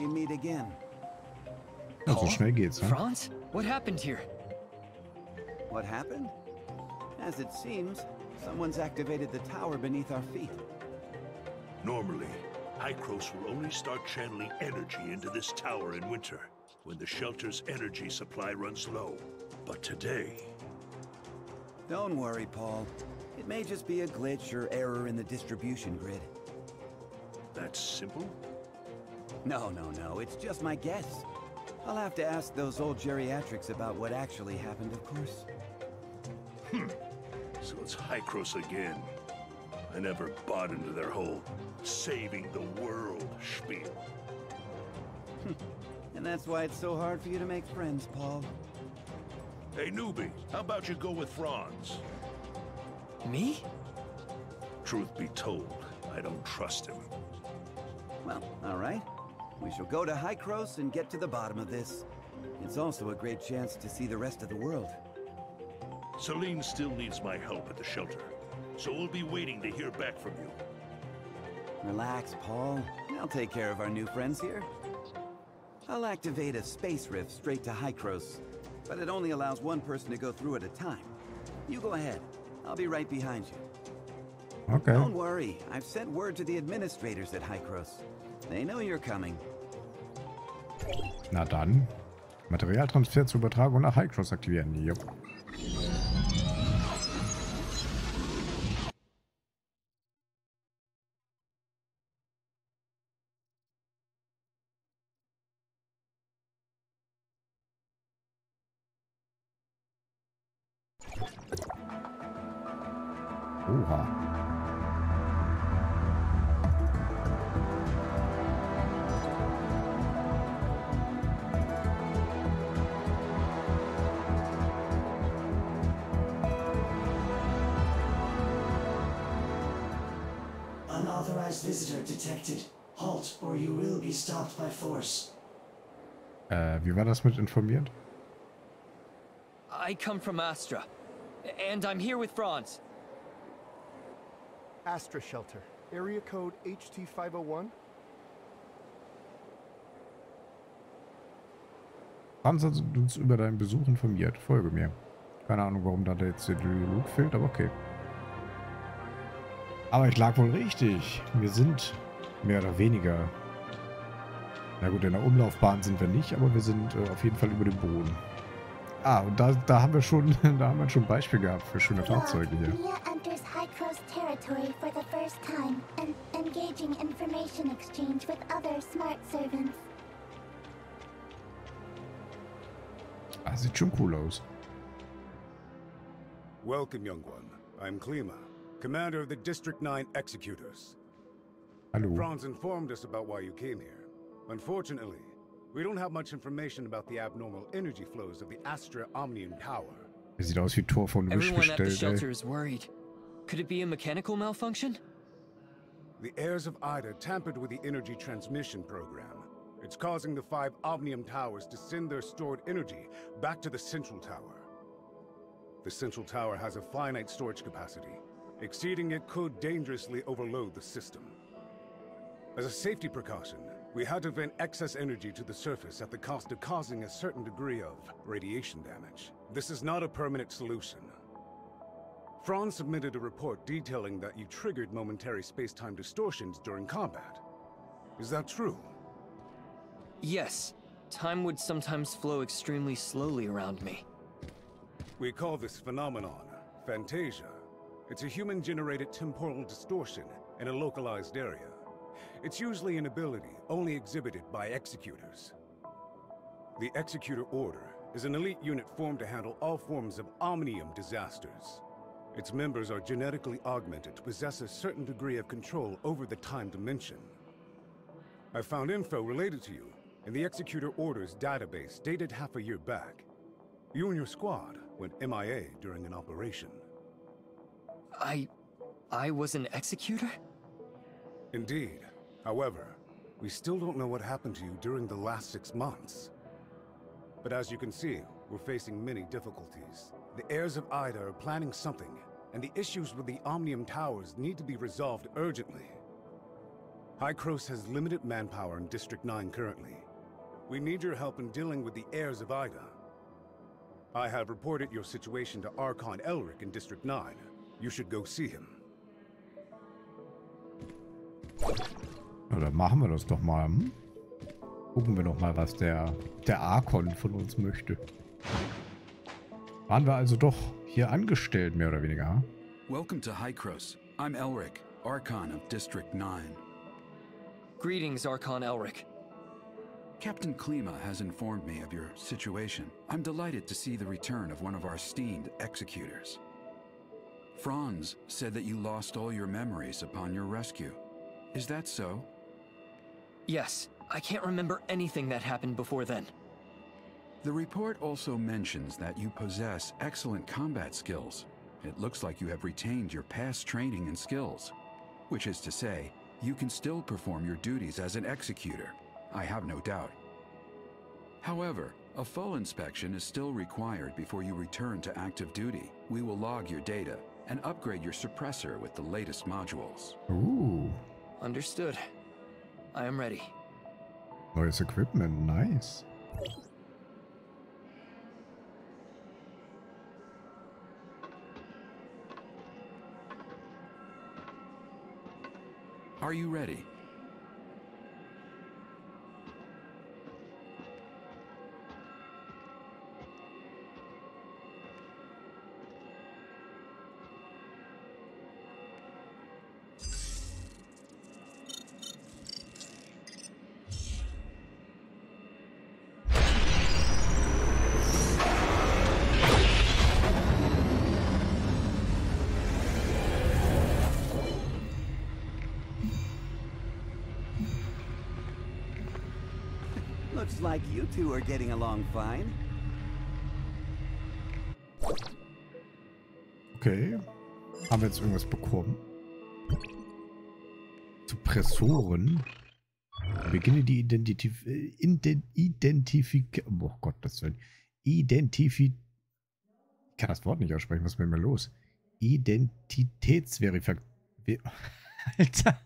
we meet again. Ja, so schnell geht's, ne? Franz, what happened here? What happened? As it seems, someone's activated the tower beneath our feet. Normally, Hykros will only start channeling energy into this tower in winter, when the shelter's energy supply runs low. But today, Don't worry, Paul. It may just be a glitch or error in the distribution grid. that's simple? No, no, no. It's just my guess. I'll have to ask those old geriatrics about what actually happened, of course. Hmm. So it's Hykros again. I never bought into their whole saving the world spiel. Hmm. And that's why it's so hard for you to make friends, Paul. Hey, newbie, how about you go with Franz? Me? Truth be told, I don't trust him. Well, all right. We shall go to Hykros and get to the bottom of this. It's also a great chance to see the rest of the world. Celine still needs my help at the shelter, so we'll be waiting to hear back from you. Relax, Paul. I'll take care of our new friends here. I'll activate a space rift straight to Hykros, but it only allows one person to go through at a time. You go ahead. I'll be right behind you. Okay. Don't worry. I've sent word to the administrators at Hykros. They know you're coming. Na dann. Materialtransfer zur Übertragung nach Highcross aktivieren. Jupp. Oha. Visitor detected. Halt, or you will be stopped by force. Äh, wie war das mit informiert? I come from Astra. And I'm here with Franz. Astra Shelter. Area code HT501. Franz hat uns über deinen Besuch informiert. Folge mir. Keine Ahnung, warum da jetzt der Dialog fehlt, aber okay. Aber ich lag wohl richtig. Wir sind mehr oder weniger... Na gut, in der Umlaufbahn sind wir nicht, aber wir sind äh, auf jeden Fall über dem Boden. Ah, und da, da haben wir schon, da haben wir schon ein Beispiel gehabt für schöne Fahrzeuge hier. Ah, sieht schon cool aus. Welcome, young one. I'm Klima, commander of the District 9 Executors. Hallo. Franz informed us about why you came here. Unfortunately, we don't have much information about the abnormal energy flows of the Astra Omnium Tower. Er sieht aus wie Tor von Wish Everyone at the shelter ey. is worried. Could it be a mechanical malfunction? The heirs of Aida tampered with the energy transmission program. It's causing the five Omnium Towers to send their stored energy back to the Central Tower. The Central Tower has a finite storage capacity. Exceeding it could dangerously overload the system. As a safety precaution, we had to vent excess energy to the surface at the cost of causing a certain degree of radiation damage. This is not a permanent solution. Franz submitted a report detailing that you triggered momentary space-time distortions during combat. Is that true? Yes. Time would sometimes flow extremely slowly around me. We call this phenomenon Fantasia. It's a human-generated temporal distortion in a localized area. It's usually an ability only exhibited by executors. The Executor Order is an elite unit formed to handle all forms of omnium disasters. Its members are genetically augmented to possess a certain degree of control over the time dimension. I found info related to you in the Executor Order's database dated half a year back. You and your squad went MIA during an operation. I... I was an executor? Indeed. However, we still don't know what happened to you during the last six months. But as you can see, we're facing many difficulties. The heirs of Aida are planning something, and the issues with the Omnium Towers need to be resolved urgently. Hykros has limited manpower in District 9 currently. We need your help in dealing with the heirs of Aida. I have reported your situation to Archon Elric in District 9. You should go see him. Ja, dann machen wir das doch mal. Hm? Gucken wir doch mal, was der, der Archon von uns möchte. Waren wir also doch hier angestellt, mehr oder weniger? hm? Welcome to Hykros. I'm Elric, Archon of District 9. Greetings, Archon Elric. Captain Klima has informed me of your situation. I'm delighted to see the return of one of our esteemed executors. Franz said that you lost all your memories upon your rescue. Is that so? Yes, I can't remember anything that happened before then. The report also mentions that you possess excellent combat skills. It looks like you have retained your past training and skills. Which is to say, you can still perform your duties as an executor. I have no doubt. However, a full inspection is still required before you return to active duty. We will log your data and upgrade your suppressor with the latest modules. Uh, Understood. I am ready. neues Equipment. Nice. Are you ready? Like you two are getting along fine. Okay. Haben wir jetzt irgendwas bekommen? Suppressoren. Beginne die Identif äh, Ident Identifik... Oh Gott, das will... Identifi... Ich kann das Wort nicht aussprechen. Was ist mit mir los? Identitätsverifizierung... Alter.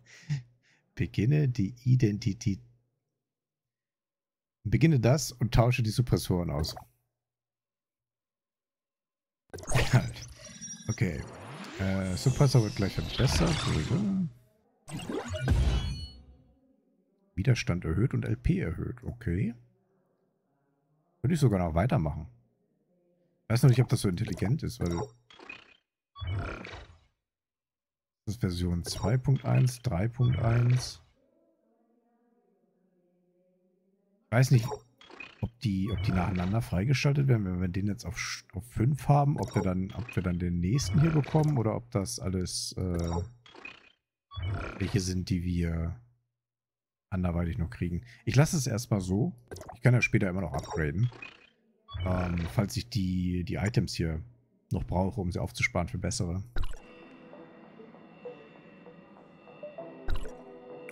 Beginne die Identität... Beginne das und tausche die Suppressoren aus. okay. Äh, Suppressor wird gleich verbessert. Widerstand erhöht und LP erhöht. Okay. Würde ich sogar noch weitermachen. Weiß noch nicht, ob das so intelligent ist, weil... Das ist Version 2.1, 3.1. weiß nicht, ob die, ob die nacheinander freigeschaltet werden, wenn wir den jetzt auf, auf 5 haben, ob wir dann, ob wir dann den nächsten hier bekommen oder ob das alles äh, welche sind, die wir anderweitig noch kriegen. Ich lasse es erstmal so. Ich kann ja später immer noch upgraden. Ähm, falls ich die, die Items hier noch brauche, um sie aufzusparen für bessere.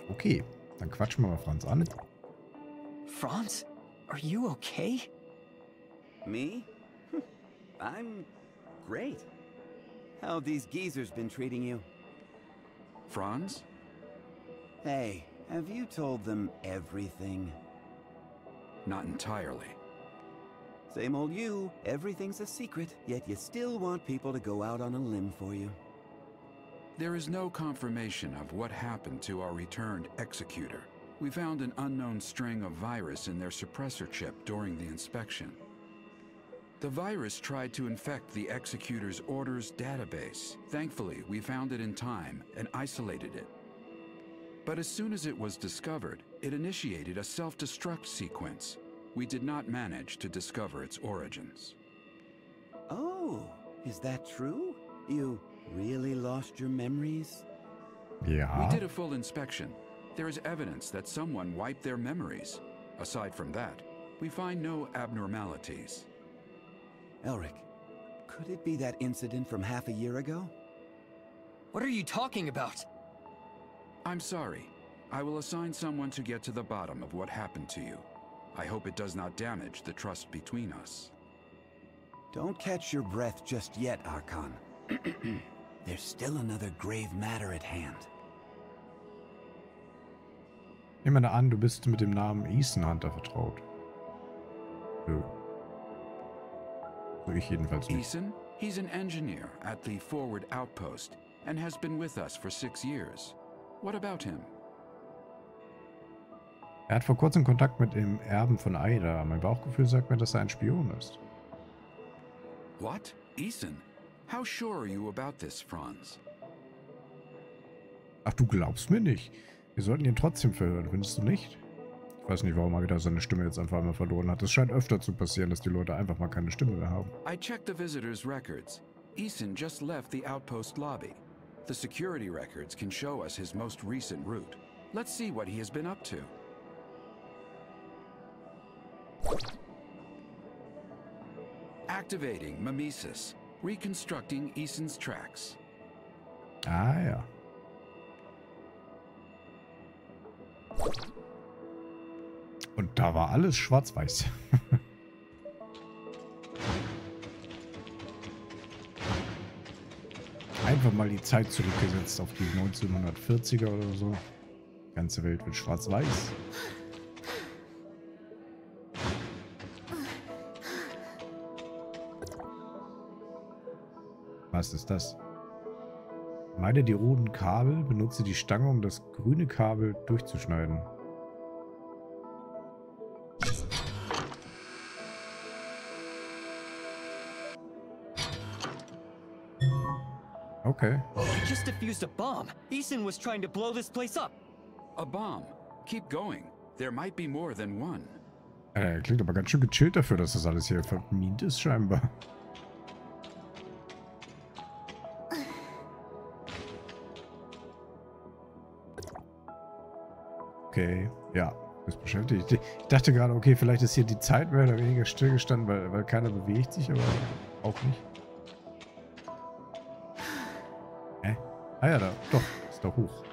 Okay, dann quatschen wir mal Franz an. Franz, are you okay? Me? I'm great. How have these geezers been treating you? Franz? Hey, have you told them everything? Not entirely. Same old you. Everything's a secret, yet you still want people to go out on a limb for you. There is no confirmation of what happened to our returned executor. We found an unknown string of virus in their suppressor chip during the inspection. The virus tried to infect the executor's orders database. Thankfully, we found it in time and isolated it. But as soon as it was discovered, it initiated a self-destruct sequence. We did not manage to discover its origins. Oh, is that true? You really lost your memories? Yeah. We did a full inspection. There is evidence that someone wiped their memories. Aside from that, we find no abnormalities. Elric, could it be that incident from half a year ago? What are you talking about? I'm sorry. I will assign someone to get to the bottom of what happened to you. I hope it does not damage the trust between us. Don't catch your breath just yet, Archon. There's still another grave matter at hand. Nehmen wir an, du bist mit dem Namen Ethan Hunter vertraut. Nö. So ich jedenfalls nicht. Ethan? He's an engineer at the Forward Outpost and has been with us for six years. What about him? Er hat vor kurzem Kontakt mit dem Erben von Aida. Mein Bauchgefühl sagt mir, dass er ein Spion ist. What? Ethan? How sure are you about this, Franz? Ach, du glaubst mir nicht. Wir sollten ihn trotzdem verhören, findest du nicht? Ich weiß nicht, warum er wieder seine Stimme jetzt einfach einmal verloren hat. Es scheint öfter zu passieren, dass die Leute einfach mal keine Stimme mehr haben. I checked the visitor's records. Ethan just left the outpost lobby. The security records can show us his most recent route. Let's see what he has been up to. Activating Mimesis. Reconstructing Ethan's tracks. Ah ja. Und da war alles schwarz-weiß. Einfach mal die Zeit zurückgesetzt auf die 1940er oder so. Die ganze Welt wird schwarz-weiß. Was ist das? Meide die roten Kabel, benutze die Stange, um das grüne Kabel durchzuschneiden. Okay. I just defused a bomb. Ethan was trying to blow this place up. A bomb. Keep going. There might be more than one. Äh, klingt aber ganz schön gechillt dafür, dass das alles hier vermint ist, scheinbar. Okay, ja, ist beschäftigt. Ich dachte gerade, okay, vielleicht ist hier die Zeit mehr oder weniger stillgestanden, weil, weil keiner bewegt sich, aber auch nicht. Hä? Ah ja, da, doch, ist doch hoch.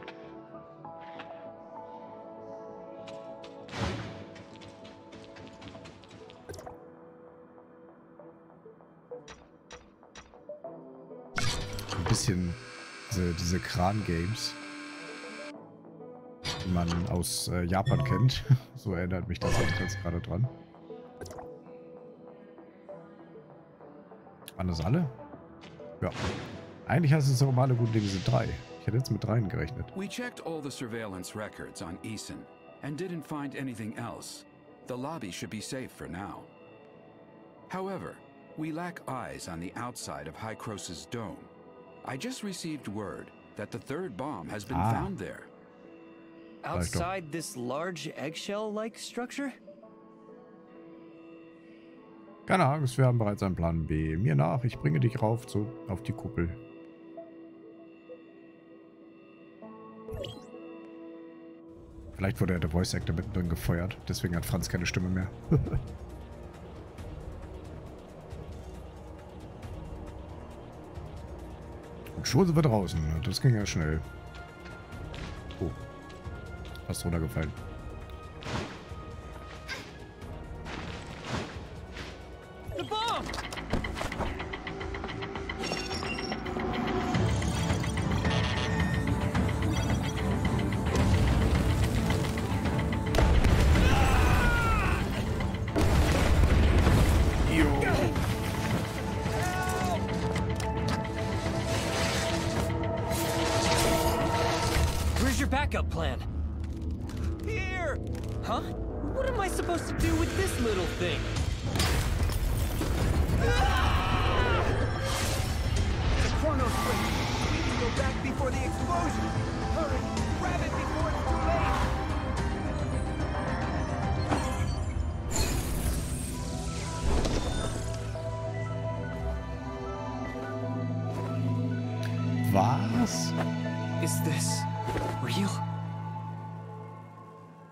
Ein bisschen diese, diese Kran-Games man aus äh, Japan kennt. So erinnert mich das jetzt gerade dran. Waren das alle? Ja. Eigentlich heißt es auch mal alle guten Dinge sind drei. Ich hätte jetzt mit dreien gerechnet. We checked all the surveillance records on Eason and didn't find anything else. The lobby should be safe for now. However, we lack eyes on the outside of Hycrosis dome. I just received word that the third bomb has been Ah. found there. Outside this large eggshell-like structure? Keine Angst, wir haben bereits einen Plan B. Mir nach, ich bringe dich rauf zu, auf die Kuppel. Vielleicht wurde ja der Voice Actor mittendrin gefeuert, deswegen hat Franz keine Stimme mehr. Und schon sind wir draußen. Das ging ja schnell. Oh. Fast runtergefallen.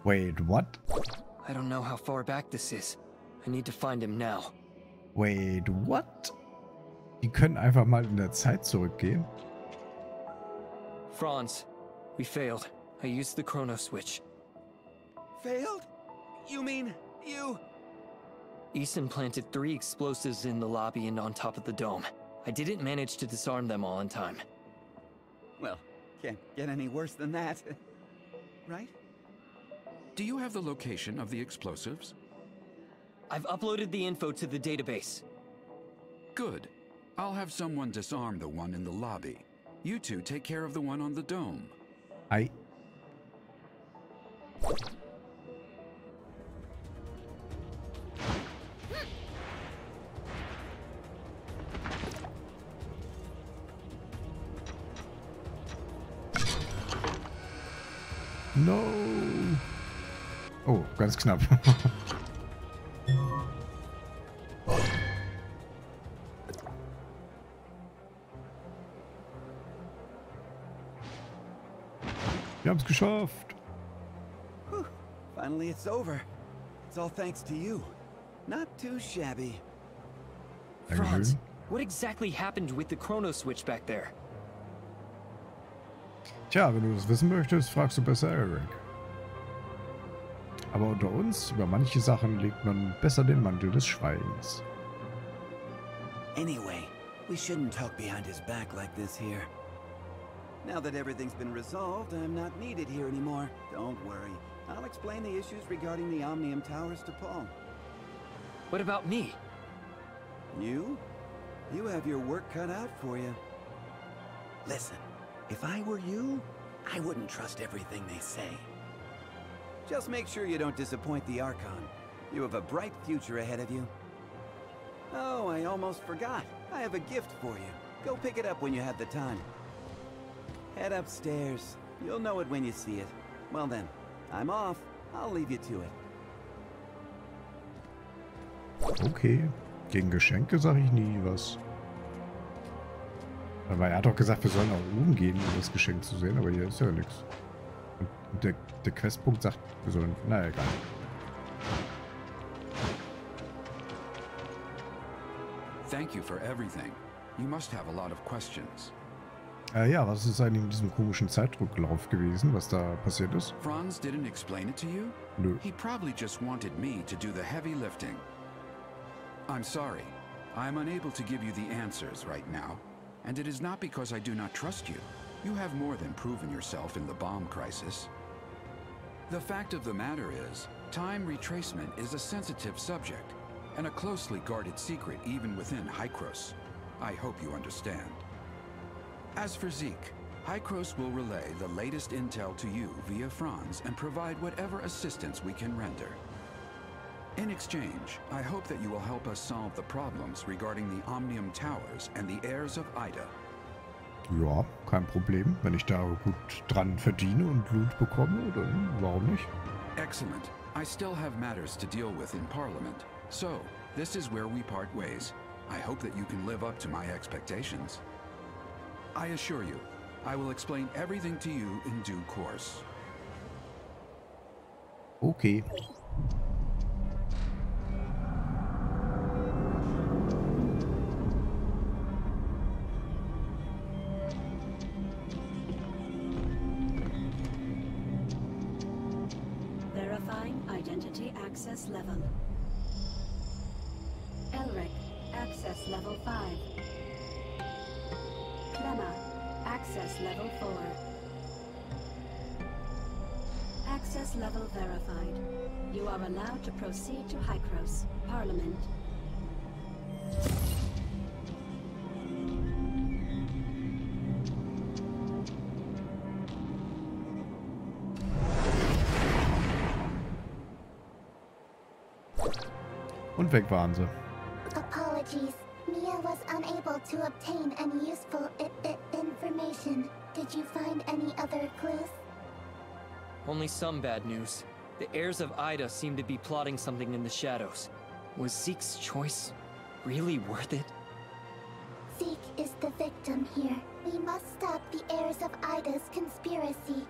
Wait, what? I don't know how far back this is. I need to find him now. Wait, what? Die können einfach mal in der Zeit zurückgehen? Franz, we failed. I used the chrono switch. Failed? You mean you? Eason planted three explosives in the lobby and on top of the dome. I didn't manage to disarm them all in time. Well, can't get any worse than that. right? Do you have the location of the explosives? I've uploaded the info to the database. Good. I'll have someone disarm the one in the lobby. You two take care of the one on the dome. I... No. Oh, ganz knapp. Wir haben es geschafft. Finally, it's over. It's all thanks to you. Not too shabby. Franz, what exactly happened with the chrono switch back there? Tja, wenn du das wissen möchtest, fragst du besser Eric. Aber unter uns, über manche Sachen legt man besser den Mantel des Schweigens. Anyway, we shouldn't talk behind his back like this here. Now that everything's been resolved, I'm not needed here anymore. Don't worry. I'll explain the issues regarding the Omnium Towers to Paul. What about me? You? You have your work cut out for you. Listen, if I were you, I wouldn't trust everything they say. Just make sure you don't disappoint the Archon. You have a bright future ahead of you. Oh, I almost forgot. I have a gift for you. Go pick it up when you have the time. Head upstairs. You'll know it when you see it. Well then, I'm off. I'll leave you to it. Okay. Gegen Geschenke sage ich nie was. Aber er hat doch gesagt, wir sollen nach oben gehen, um das Geschenk zu sehen, aber hier ist ja nichts. Und der, der Questpunkt sagt, wir sollen... Na egal. Thank you for everything. You must have a lot of questions. Äh, ja, was ist eigentlich mit diesem komischen Zeitdrucklauf gewesen, was da passiert ist? Franz didn't explain it to you? Nö. He probably just wanted me to do the heavy lifting. I'm sorry. I'm unable to give you the answers right now. And it is not because I do not trust you. You have more than proven yourself in the bomb crisis. The fact of the matter is, time retracement is a sensitive subject, and a closely guarded secret even within Hykros. I hope you understand. As for Zeke, Hykros will relay the latest intel to you via Franz and provide whatever assistance we can render. In exchange, I hope that you will help us solve the problems regarding the Omnium Towers and the heirs of Aida. Ja, kein Problem. Wenn ich da gut dran verdiene und Loot bekomme, dann warum nicht? Excellent. I still have matters to deal with in Parliament. So, this is where we part ways. I hope that you can live up to my expectations. I assure you, I will explain everything to you in due course. Okay. Level. Elric, access level 5. Clemma, access level 4. Access level verified. You are allowed to proceed to Hykros, Parliament. Und weg waren sie. Apologies. Mia was unable to obtain any useful I I information. Did you find any other clues? Only some bad news. The heirs of Aida seem to be plotting something in the shadows. Was Zeke's choice really worth it? Zeke is the victim here. We must stop the heirs of Aida's conspiracy.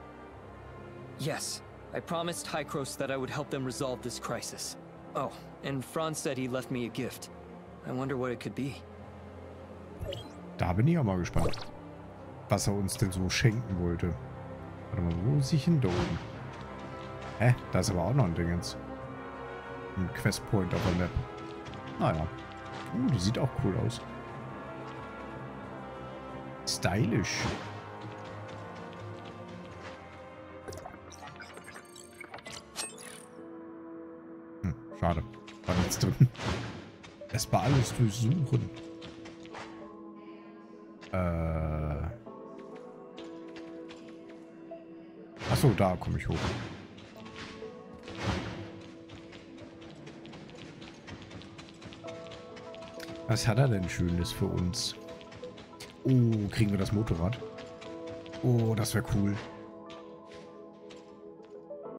Yes, I promised Hykros that I would help them resolve this crisis. Oh, and Franz said he left me a gift. I wonder what it could be. Da bin ich auch mal gespannt. Was er uns denn so schenken wollte. Warte mal, wo muss ich hin da oben? Hä? Da ist aber auch noch ein Dingens. Ein Questpoint auf der Map. Naja. Uh, die sieht auch cool aus. Stylisch. Schade. War nichts drin. Erstmal alles durchsuchen. Äh. Achso, da komme ich hoch. Was hat er denn Schönes für uns? Oh, kriegen wir das Motorrad? Oh, das wäre cool.